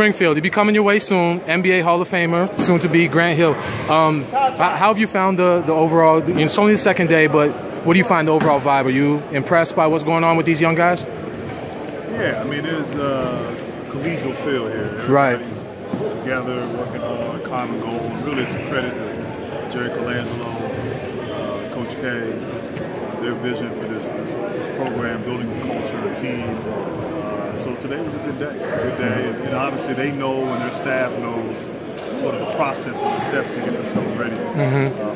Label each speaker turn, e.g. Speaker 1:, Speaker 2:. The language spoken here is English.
Speaker 1: Springfield. He'll be coming your way soon. NBA Hall of Famer, soon to be Grant Hill. Um, how, have you found the, the overall? It's only the second day, but what do you find the overall vibe? Are you impressed by what's going on with these young guys?
Speaker 2: Yeah, I mean, there's a collegial feel here.
Speaker 1: Right.
Speaker 2: Together, working on a common goal. Really, it's a credit to Jerry Colangelo, uh, Coach K, uh, their vision for this, this, this program, building a culture, a team. Uh, so today was a good day. A good day. And, and obviously, they know and their staff knows sort of the process and the steps to get themselves ready uh, the Olympics.